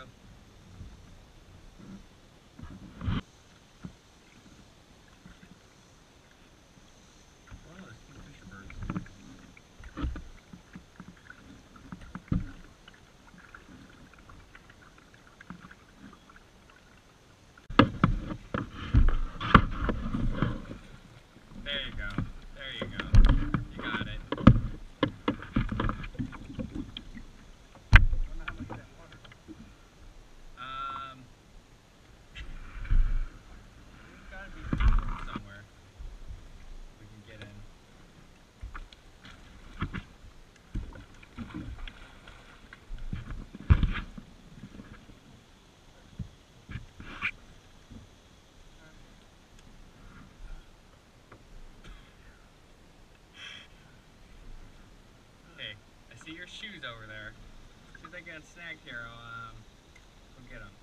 go. There you go. Shoes over there. See if they get snagged here. I'll, um, we'll get them.